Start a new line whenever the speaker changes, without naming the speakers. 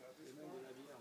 Merci.